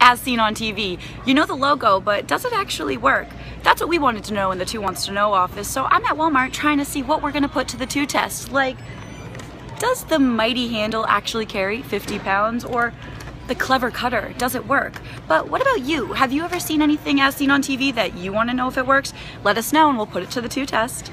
as seen on TV. You know the logo, but does it actually work? That's what we wanted to know in the Two Wants to Know office, so I'm at Walmart trying to see what we're gonna put to the two test. Like, does the mighty handle actually carry 50 pounds, or the clever cutter, does it work? But what about you? Have you ever seen anything as seen on TV that you wanna know if it works? Let us know and we'll put it to the two test.